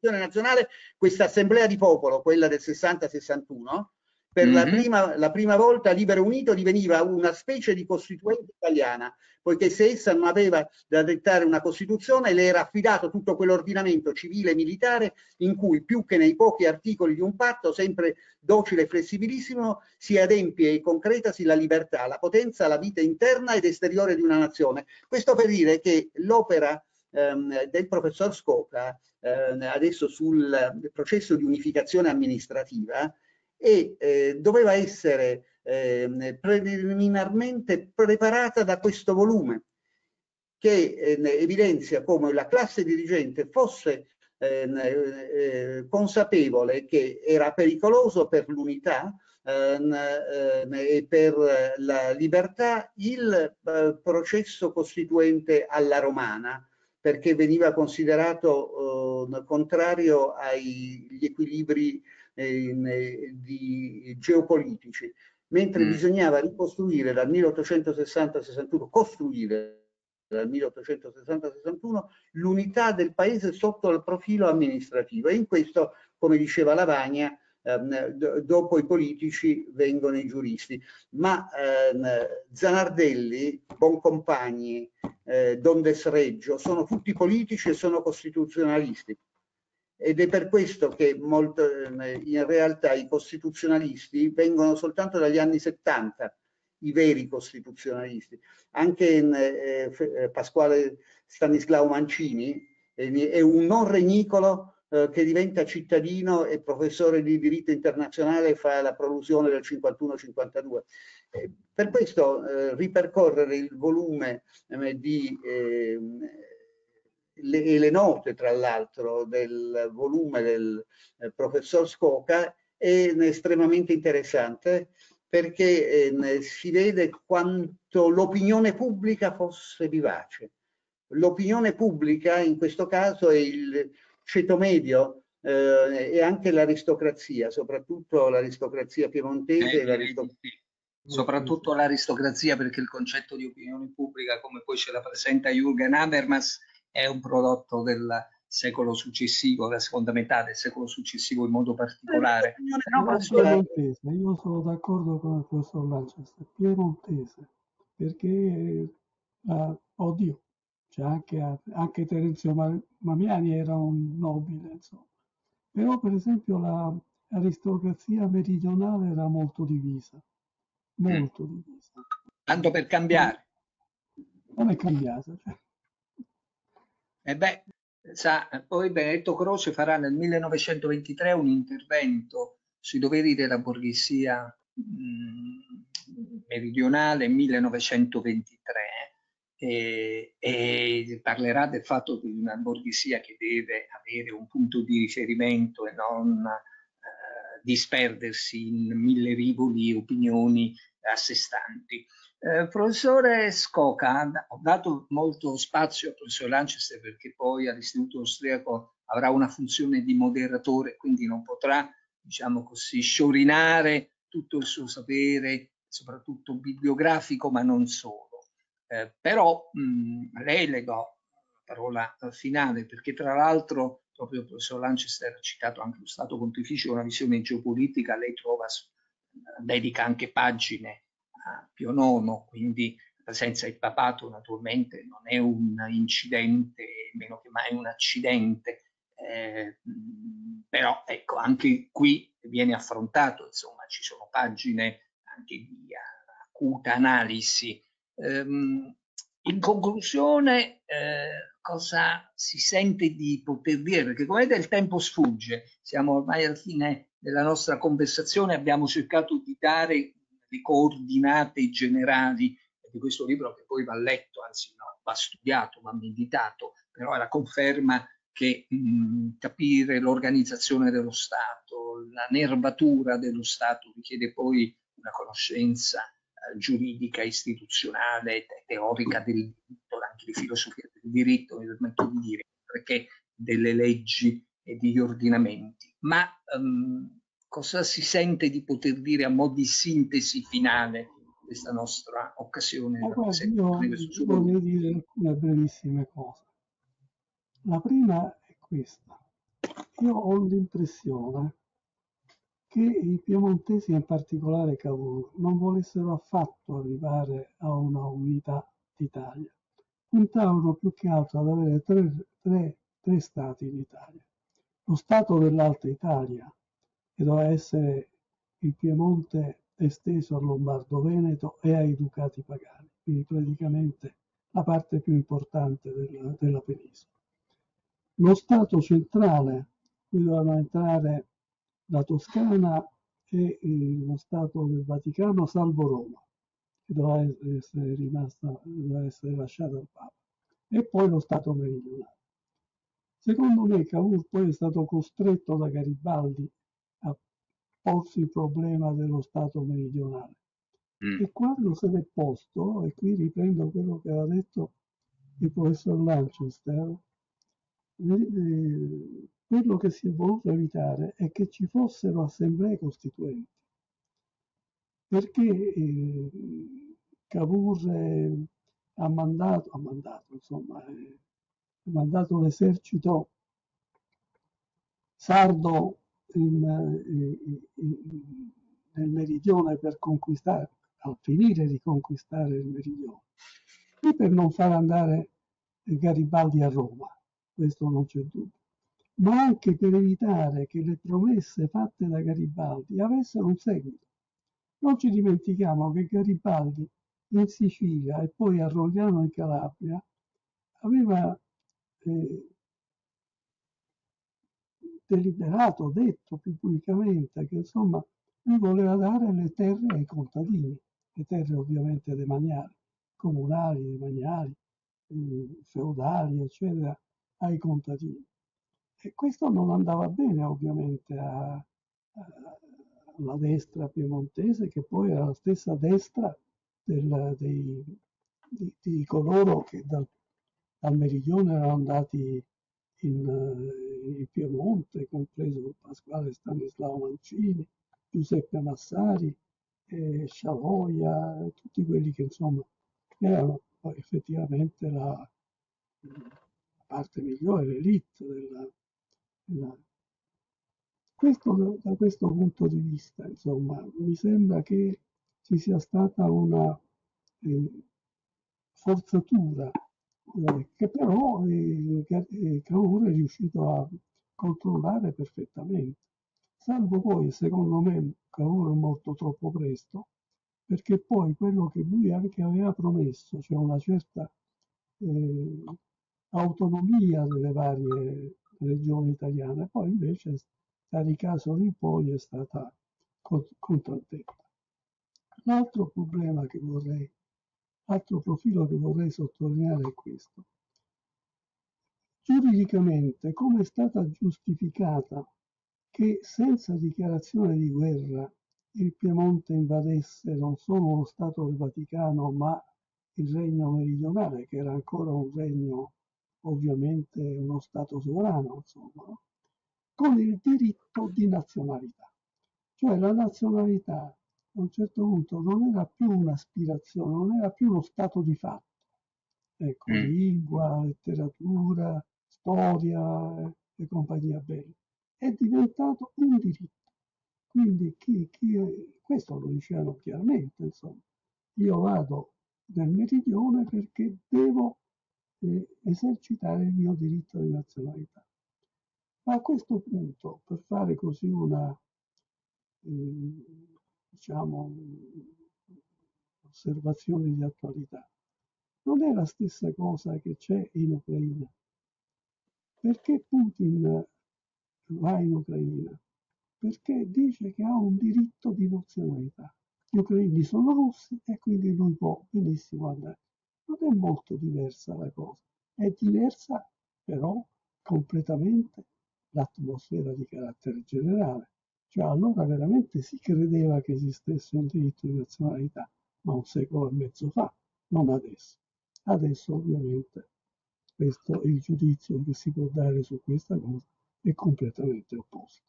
della nazionale questa assemblea di popolo quella del 60-61 per mm-hmm. la, prima, la, prima, volta Libero Unito diveniva una specie di costituente italiana, poiché se essa non aveva da dettare una Costituzione le era affidato tutto quell'ordinamento civile e militare in cui più che nei pochi articoli di un patto, sempre docile e flessibilissimo, si adempie e concretasi la libertà, la potenza, la vita interna ed esteriore di una nazione. Questo per dire che l'opera ehm, del professor Scoca ehm, adesso sul processo di unificazione amministrativa e eh, doveva essere eh, preliminarmente preparata da questo volume che eh, evidenzia come la classe dirigente fosse ehm, eh, consapevole che era pericoloso per l'unità ehm, ehm, e per la libertà il eh, processo costituente alla romana perché veniva considerato contrario agli equilibri eh, di geopolitici, mentre mm. bisognava ricostruire dal 1860-61, costruire dal 1860-61 l'unità del paese sotto il profilo amministrativo e in questo, come diceva Lavagna, ehm, dopo i politici vengono i giuristi. Ma ehm, Zanardelli, Boncompagni, eh, Dondes Reggio sono tutti politici e sono costituzionalisti ed è per questo che molto, in realtà i costituzionalisti vengono soltanto dagli anni 70, i veri costituzionalisti. Anche in, eh, eh Pasquale Stanislao Mancini eh, è un non renicolo eh, che diventa cittadino e professore di diritto internazionale e fa la prolusione del 51-52. Eh, per questo eh, ripercorrere il volume di le, le note tra l'altro del volume del eh, professor Scoca è estremamente interessante perché eh, si vede quanto l'opinione pubblica fosse vivace. L'opinione pubblica in questo caso è il ceto medio eh, e anche l'aristocrazia, soprattutto l'aristocrazia piemontese. Eh, l'aristoc- soprattutto l'aristocrazia perché il concetto di opinione pubblica come poi ce la presenta Jürgen Habermas è un prodotto del secolo successivo, della seconda metà del secolo successivo in modo particolare. No, ma piemontese, io sono d'accordo con il professor Lanchester, piemontese, perché, eh, oddio, c'è anche, anche Terenzio Mamiani era un nobile, insomma. Però per esempio l'aristocrazia meridionale era molto divisa, molto mm. divisa. Tanto per cambiare. Non è cambiata. Cioè. E beh, sa, poi Benedetto Croce farà nel 1923 un intervento sui doveri della borghesia mh, meridionale 1923 e, e, parlerà del fatto di una borghesia che deve avere un punto di riferimento e non eh, disperdersi in mille rivoli opinioni a sé stanti. Eh, professore Scoca, ho dato molto spazio al professor Lanchester perché poi all'Istituto Austriaco avrà una funzione di moderatore, quindi non potrà, diciamo così, sciorinare tutto il suo sapere, soprattutto bibliografico, ma non solo. Eh, però mh, lei legò la parola finale perché tra l'altro proprio il professor Lanchester ha citato anche lo Stato Pontificio, una visione geopolitica, lei trova, dedica anche pagine Pio IX, quindi la presenza del papato naturalmente non è un incidente, meno che mai un accidente, eh, però ecco, anche qui viene affrontato, insomma, ci sono pagine anche di acuta analisi. Um, in conclusione, eh, cosa si sente di poter dire? Perché come vedete il tempo sfugge, siamo ormai alla fine della nostra conversazione, abbiamo cercato di dare le coordinate generali di questo libro che poi va letto, anzi no, va studiato, va meditato, però è la conferma che mh, capire l'organizzazione dello Stato, la nervatura dello Stato richiede poi una conoscenza eh, giuridica, istituzionale, te- teorica del diritto, anche di filosofia del diritto, mi permetto di dire, perché delle leggi e degli ordinamenti. Ma um, cosa si sente di poter dire a mo' di sintesi finale questa nostra occasione? Eh, guarda, io, io voglio dire alcune brevissime cose. La prima è questa. Io ho l'impressione che i piemontesi, in particolare Cavour, non volessero affatto arrivare a una unità d'Italia. Puntavano più che altro ad avere tre, tre, tre stati in Italia. Lo Stato dell'Alta Italia, che doveva essere il Piemonte esteso al Lombardo-Veneto e ai Ducati Pagani, quindi praticamente la parte più importante della, della penisola. Lo Stato centrale, qui dovevano entrare la Toscana e lo Stato del Vaticano, salvo Roma, che doveva essere rimasta, doveva essere lasciata al Papa, e poi lo Stato meridionale. Secondo me Cavour poi è stato costretto da Garibaldi porsi il problema dello Stato meridionale. Mm. E quando se l'è posto, e qui riprendo quello che ha detto il professor Lanchester, eh, quello che si è voluto evitare è che ci fossero assemblee costituenti, perché eh, Cavour eh, ha mandato, ha mandato, insomma, eh, ha mandato l'esercito sardo in, in, nel meridione per conquistare, al finire di conquistare il meridione, e per non far andare Garibaldi a Roma, questo non c'è dubbio, ma anche per evitare che le promesse fatte da Garibaldi avessero un seguito. Non ci dimentichiamo che Garibaldi in Sicilia e poi a Rogliano in Calabria aveva eh, deliberato, detto più pubblicamente che insomma lui voleva dare le terre ai contadini, le terre ovviamente demaniali, comunali, demaniali, eh, feudali, eccetera, ai contadini. E questo non andava bene ovviamente a, la destra piemontese, che poi era la stessa destra del, dei, di, di, coloro che dal, dal, meridione erano andati in, eh, in Piemonte, compreso Pasquale Stanislao Mancini, Giuseppe Massari, eh, Sciavoia, tutti quelli che insomma erano effettivamente la, la parte migliore, l'elite della, della questo, da questo punto di vista, insomma, mi sembra che ci sia stata una eh, forzatura eh, che però eh, eh, Cavour è riuscito a controllare perfettamente, salvo poi, secondo me, Cavour è morto troppo presto, perché poi quello che lui anche aveva promesso, cioè una certa eh, autonomia delle varie regioni italiane, poi invece caso in poi è stata contraddetta. L'altro problema che vorrei, altro profilo che vorrei sottolineare è questo. Giuridicamente, come è stata giustificata che senza dichiarazione di guerra il Piemonte invadesse non solo lo Stato del Vaticano, ma il regno meridionale, che era ancora un regno, ovviamente uno Stato sovrano, insomma, con il diritto di nazionalità. Cioè la nazionalità a un certo punto non era più un'aspirazione, non era più uno stato di fatto. Ecco, mm. lingua, letteratura, storia e compagnia bella. È diventato un diritto. Quindi chi, chi è, questo lo dicevano chiaramente, insomma. Io vado nel meridione perché devo eh, esercitare il mio diritto di nazionalità. Ma a questo punto, per fare così una, eh, diciamo, osservazione di attualità, non è la stessa cosa che c'è in Ucraina. Perché Putin va in Ucraina? Perché dice che ha un diritto di nazionalità. Gli ucraini sono russi e quindi lui può benissimo andare. Non è molto diversa la cosa, è diversa però completamente l'atmosfera di carattere generale. Cioè allora veramente si credeva che esistesse un diritto di nazionalità, ma un secolo e mezzo fa, non adesso. Adesso ovviamente questo il giudizio che si può dare su questa cosa è completamente opposto.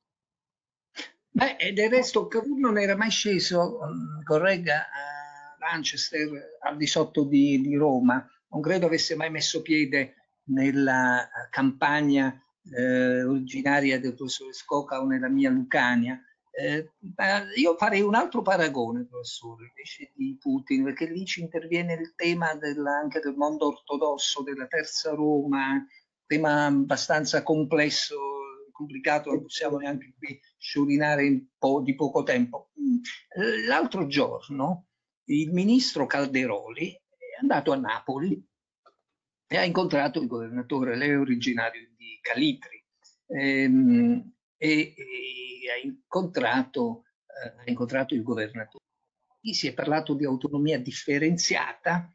Beh, e del resto Cavour non era mai sceso, mm, corregga, a Manchester, al di sotto di, di Roma, non credo avesse mai messo piede nella campagna eh, originaria del professore Scoca o nella mia Lucania. Eh, io farei un altro paragone, professore, invece di Putin, perché lì ci interviene il tema del, anche del mondo ortodosso, della terza Roma, tema abbastanza complesso, complicato, non possiamo neanche qui sciorinare in po di poco tempo. L'altro giorno il ministro Calderoli è andato a Napoli e ha incontrato il governatore, lei è originario di Calitri, ehm, e, e, ha, incontrato, eh, ha incontrato il governatore. Qui si è parlato di autonomia differenziata,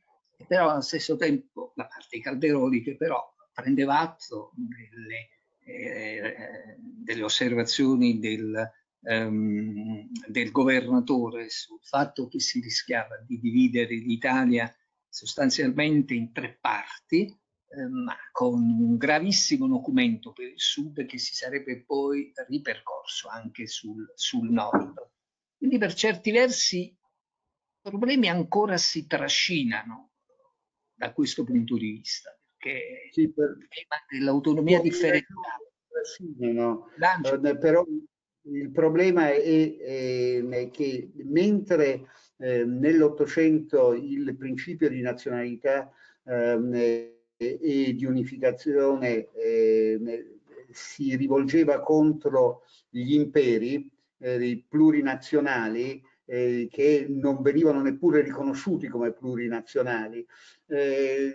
però allo stesso tempo la parte di Calderoli che però prendeva atto delle, eh, delle osservazioni del, um, del governatore sul fatto che si rischiava di dividere l'Italia sostanzialmente in tre parti, ma con un gravissimo documento per il sud che si sarebbe poi ripercorso anche sul, sul nord. Quindi per certi versi i problemi ancora si trascinano da questo punto di vista, perché sì, per... il tema dell'autonomia differenziata. No. Eh, però il problema è, è, è che mentre eh, nell'Ottocento il principio di nazionalità eh, e di unificazione eh, si rivolgeva contro gli imperi eh, plurinazionali eh, che non venivano neppure riconosciuti come plurinazionali. Eh,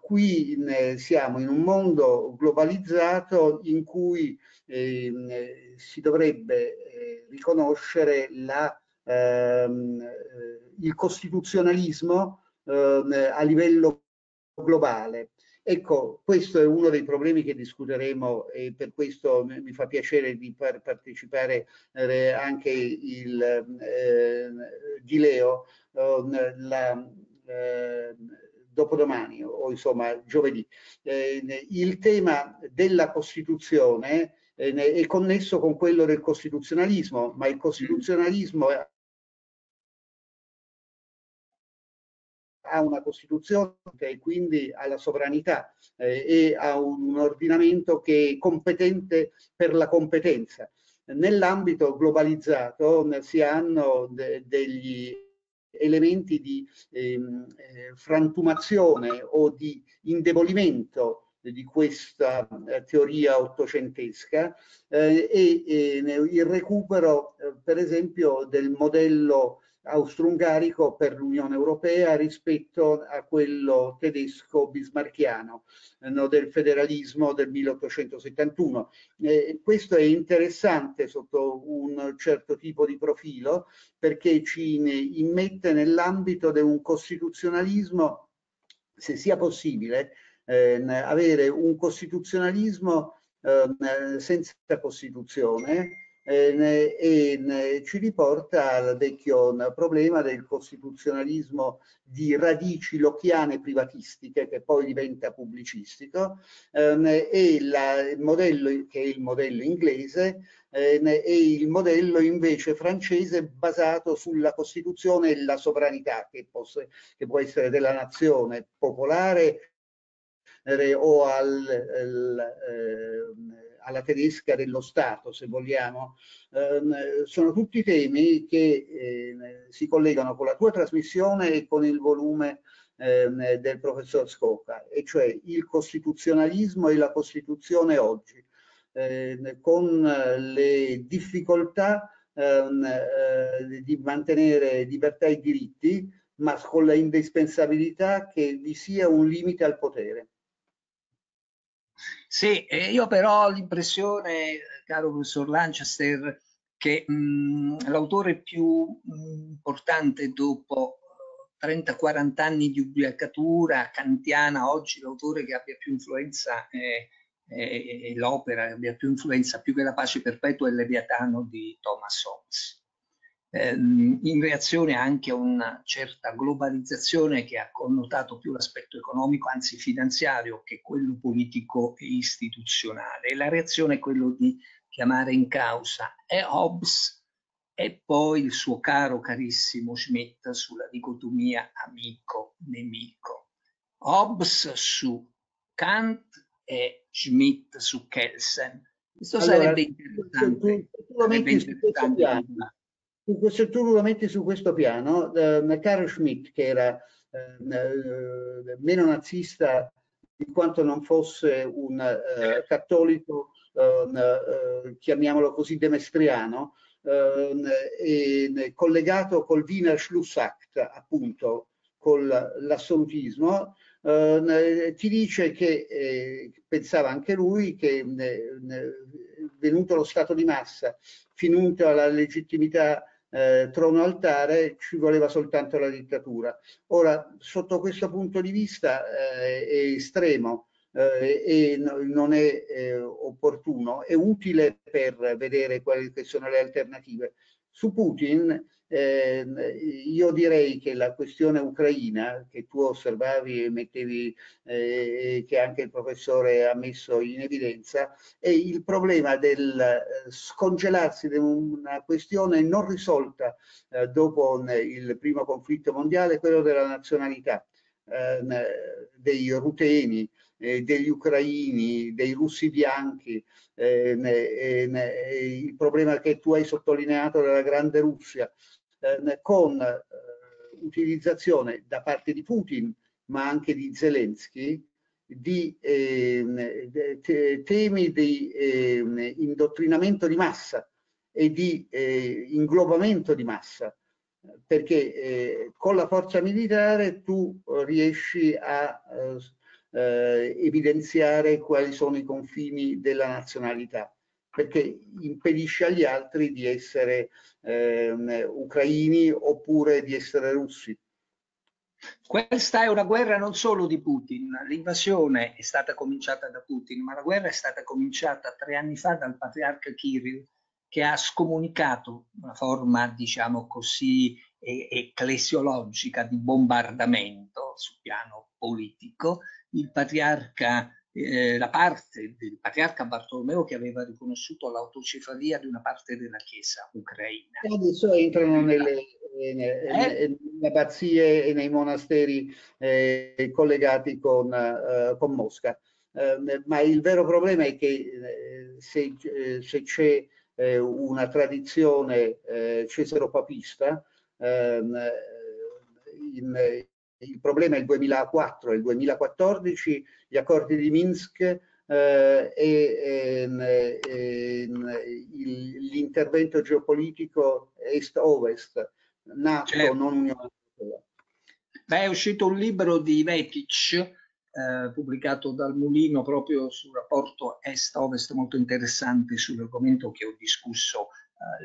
qui eh, siamo in un mondo globalizzato in cui eh, si dovrebbe riconoscere la ehm, il costituzionalismo ehm, a livello globale. Ecco, questo è uno dei problemi che discuteremo e per questo mi fa piacere di partecipare eh, anche il eh, Gileo eh, la, eh, dopodomani o insomma giovedì. Eh, il tema della Costituzione eh, è connesso con quello del costituzionalismo, ma il costituzionalismo ha una Costituzione e quindi ha la sovranità eh, e ha un ordinamento che è competente per la competenza. Nell'ambito globalizzato si hanno de degli elementi di ehm, eh, frantumazione o di indebolimento di questa eh, teoria ottocentesca eh, e, e, il recupero eh, per esempio del modello austro-ungarico per l'Unione Europea rispetto a quello tedesco bismarchiano no, del federalismo del 1871. Eh, questo è interessante sotto un certo tipo di profilo perché ci immette nell'ambito di un costituzionalismo, se sia possibile, eh, avere un costituzionalismo eh, senza Costituzione, eh, e ci riporta al vecchio problema del costituzionalismo di radici locchiane privatistiche che poi diventa pubblicistico ehm, e la, il modello che è il modello inglese eh, e il modello invece francese basato sulla Costituzione e la sovranità che, posse, che può essere della nazione popolare eh, o al, al eh, alla tedesca dello Stato, se vogliamo, eh, sono tutti temi che eh, si collegano con la tua trasmissione e con il volume eh, del professor Scocca, e cioè il costituzionalismo e la Costituzione oggi, ehm, con le difficoltà ehm, eh, di mantenere libertà e diritti, ma con la indispensabilità che vi sia un limite al potere. Sì, io però ho l'impressione, caro professor Lancaster, che l'autore più mh, importante dopo 30-40 anni di ubriacatura kantiana, oggi l'autore che abbia più influenza è, è l'opera che abbia più influenza più che la pace perpetua è il Leviatano di Thomas Hobbes ehm, in reazione anche a una certa globalizzazione che ha connotato più l'aspetto economico, anzi finanziario, che quello politico e istituzionale. E la reazione è quello di chiamare in causa e Hobbes e poi il suo caro carissimo Schmitt sulla dicotomia amico-nemico. Hobbes su Kant e Schmitt su Kelsen. Questo allora, sarebbe interessante. Sarebbe interessante se tu lo metti su questo piano, eh, Carl Schmitt, che era eh, eh, meno nazista di quanto non fosse un eh, cattolico, ehm, eh, chiamiamolo così, demestriano, collegato col Wiener Schlussakt, appunto, con l'assolutismo, ti dice che eh, pensava anche lui che venuto lo stato di massa, finita la legittimità eh, trono altare ci voleva soltanto la dittatura. Ora, sotto questo punto di vista eh, è estremo eh, e no, non è eh, opportuno, è utile per vedere quali sono le alternative. Su Putin eh, io direi che la questione ucraina che tu osservavi e mettevi, eh, che anche il professore ha messo in evidenza, è il problema del eh, scongelarsi di una questione non risolta eh, dopo il primo conflitto mondiale, quello della nazionalità eh, dei ruteni, eh, degli ucraini, dei russi bianchi, eh, eh, il problema che tu hai sottolineato della grande Russia, eh, con eh, utilizzazione da parte di Putin, ma anche di Zelensky, di eh, te temi di eh, indottrinamento di massa e di eh, inglobamento di massa, perché eh, con la forza militare tu riesci a eh, evidenziare quali sono i confini della nazionalità perché impedisce agli altri di essere eh, ucraini oppure di essere russi. Questa è una guerra non solo di Putin, l'invasione è stata cominciata da Putin, ma la guerra è stata cominciata tre anni fa dal patriarca Kirill che ha scomunicato una forma, diciamo così, ecclesiologica di bombardamento sul piano politico. Il patriarca eh, la parte del patriarca Bartolomeo che aveva riconosciuto l'autocefalia di una parte della Chiesa ucraina. Adesso entrano nelle, nelle, eh? nelle abbazie e nei monasteri eh, collegati con, eh, con Mosca. Eh, ma il vero problema è che eh, se, se c'è una tradizione cesaropapista, ehm, in, il problema è il 2004 e il 2014, gli accordi di Minsk eh, e, e, e l'intervento geopolitico est-ovest, NATO, certo. non Unione Europea. Beh, è uscito un libro di Vetic, eh, pubblicato dal Mulino proprio sul rapporto est-ovest molto interessante sull'argomento che ho discusso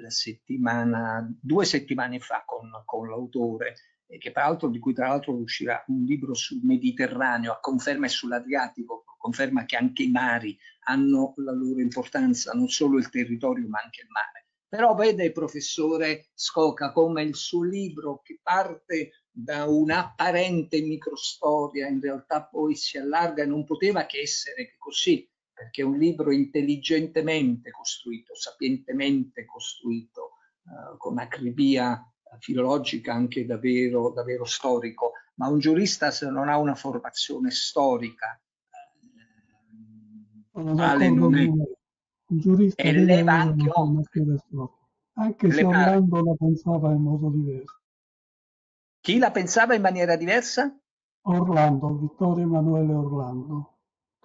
eh, settimana, due settimane fa con, con l'autore peraltro, di cui tra l'altro uscirà un libro sul Mediterraneo a conferma e sull'Adriatico, conferma che anche i mari hanno la loro importanza, non solo il territorio ma anche il mare. Però vede, professore Scoca, come il suo libro che parte da un'apparente microstoria in realtà poi si allarga e non poteva che essere così, perché è un libro intelligentemente costruito, sapientemente costruito, eh, con acribia filologica anche davvero, davvero storico, ma un giurista se non ha una formazione storica, tale non è, un giurista eleva anche, anche se Orlando la pensava in modo diverso. Chi la pensava in maniera diversa? Orlando, Vittorio Emanuele Orlando.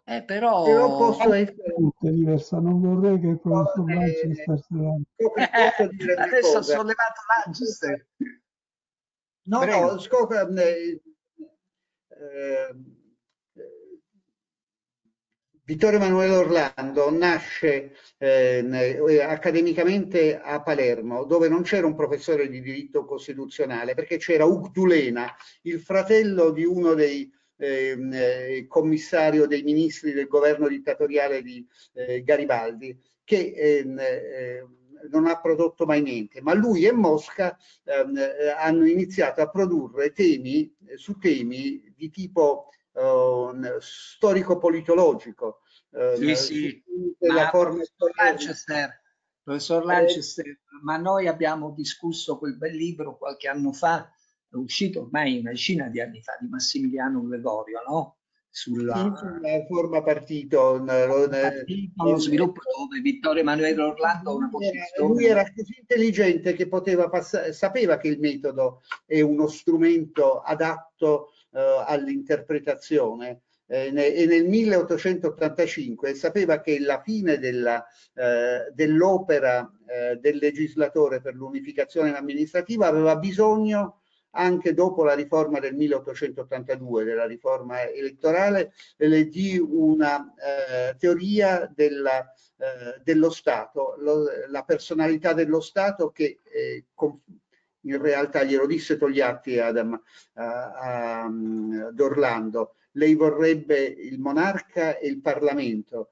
Eh, però... però posso essere diversa, non vorrei che il professor eh, Lanchester eh, adesso ho sollevato Lanchester. No, Prego. no, scopre, eh, eh, Vittorio Emanuele Orlando nasce eh, accademicamente a Palermo, dove non c'era un professore di diritto costituzionale, perché c'era Ugdulena, il fratello di uno dei eh, commissario dei ministri del governo dittatoriale di eh, Garibaldi, che ehm, eh, non ha prodotto mai niente, ma lui e Mosca ehm, eh, hanno iniziato a produrre temi eh, su temi di tipo storico-politologico. Sì, sì, ma professor Lanchester, professor Lanchester, ma noi abbiamo discusso quel bel libro qualche anno fa è uscito ormai una decina di anni fa di Massimiliano Gregorio, no? Sulla, forma partito, lo, partito lo sviluppo dove Vittorio Emanuele Orlando una posizione. Lui era così intelligente che poteva passare, sapeva che il metodo è uno strumento adatto uh, all'interpretazione eh, e nel 1885 sapeva che la fine eh, dell'opera eh, del legislatore per l'unificazione amministrativa aveva bisogno anche dopo la riforma del 1882, della riforma elettorale, di una eh, teoria della, eh, dello Stato, lo, la personalità dello Stato che eh, in realtà glielo disse Togliatti ad, a, a, ad Orlando, lei vorrebbe il monarca e il Parlamento,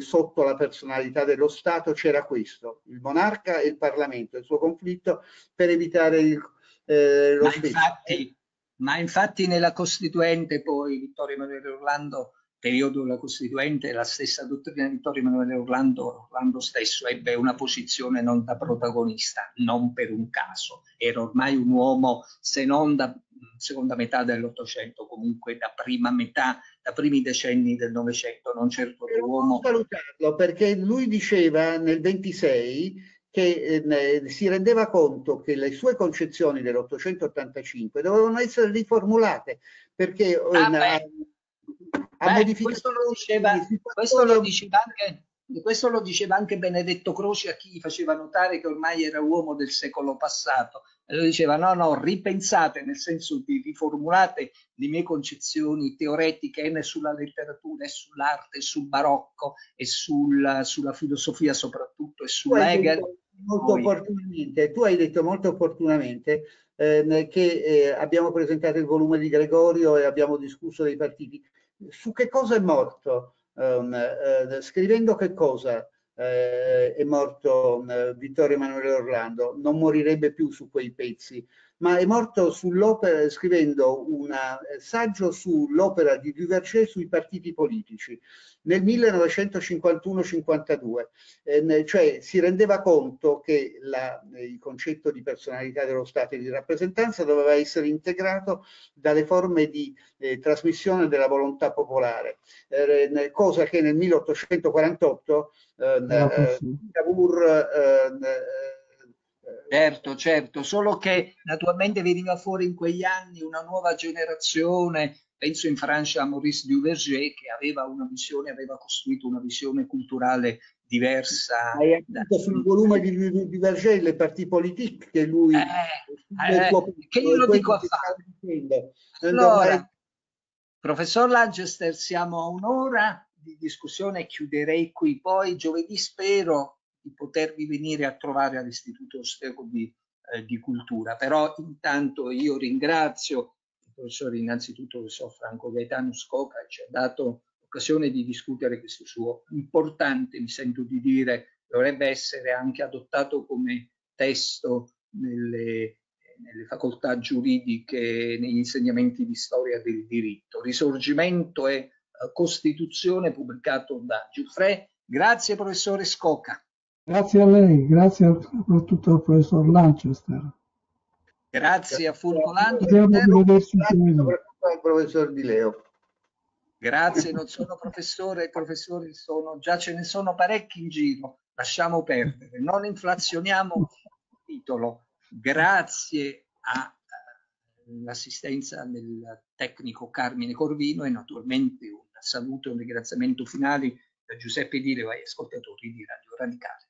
sotto la personalità dello Stato c'era questo, il monarca e il Parlamento, il suo conflitto per evitare il eh, ma, infatti, ma, infatti, nella Costituente poi Vittorio Emanuele Orlando, periodo della Costituente, la stessa dottrina di Vittorio Emanuele Orlando, Orlando stesso ebbe una posizione non da protagonista, non per un caso. Era ormai un uomo, se non da seconda metà dell'Ottocento, comunque da prima metà, da primi decenni del Novecento, non certo l'uomo. salutarlo perché lui diceva nel 26 che eh, si rendeva conto che le sue concezioni dell'885 dovevano essere riformulate perché ah, eh, ha modificato questo lo diceva, questo lo diceva anche questo lo diceva anche Benedetto Croce a chi gli faceva notare che ormai era uomo del secolo passato. E lo diceva: no, no, ripensate, nel senso di riformulate le mie concezioni teoretiche sulla letteratura, né sull'arte, sul barocco e sul, sulla filosofia soprattutto e su Hegel molto opportunamente, tu hai detto molto opportunamente eh, che eh, abbiamo presentato il volume di Gregorio e abbiamo discusso dei partiti. Su che cosa è morto? Um, eh, scrivendo che cosa eh, è morto um, Vittorio Emanuele Orlando? Non morirebbe più su quei pezzi ma è morto sull'opera scrivendo un eh, saggio sull'opera di Duverger sui partiti politici nel 1951-52, eh, cioè si rendeva conto che la, il concetto di personalità dello Stato e di rappresentanza doveva essere integrato dalle forme di eh, trasmissione della volontà popolare, eh, cosa che nel 1848 eh, Cavour Certo, certo, solo che naturalmente veniva fuori in quegli anni una nuova generazione, penso in Francia a Maurice Duverger, che aveva una visione, aveva costruito una visione culturale diversa. Hai appunto sul volume di Duverger le parti politiche che lui... Eh, eh, tuo, che io lo dico a fare. Allora, professor Lanchester, siamo a un'ora di discussione, chiuderei qui, poi giovedì spero di potervi venire a trovare all'Istituto Austero di, eh, di, Cultura. Però intanto io ringrazio il professore innanzitutto professor Franco Gaetano Scoca che ci ha dato l'occasione di discutere questo suo importante, mi sento di dire, dovrebbe essere anche adottato come testo nelle, nelle facoltà giuridiche, negli insegnamenti di storia del diritto. Risorgimento e uh, Costituzione pubblicato da Giuffre. Grazie professore Scoca. Grazie a lei, grazie soprattutto al professor Lanchester. Grazie a Fulco Lanchester. Soprattutto al professor Di Leo. Grazie, non sono professore, i professori sono, già ce ne sono parecchi in giro, lasciamo perdere, non inflazioniamo il titolo. Grazie all'assistenza del tecnico Carmine Corvino e naturalmente un saluto e un ringraziamento finali da Giuseppe Di Leo ai ascoltatori di Radio Radicale.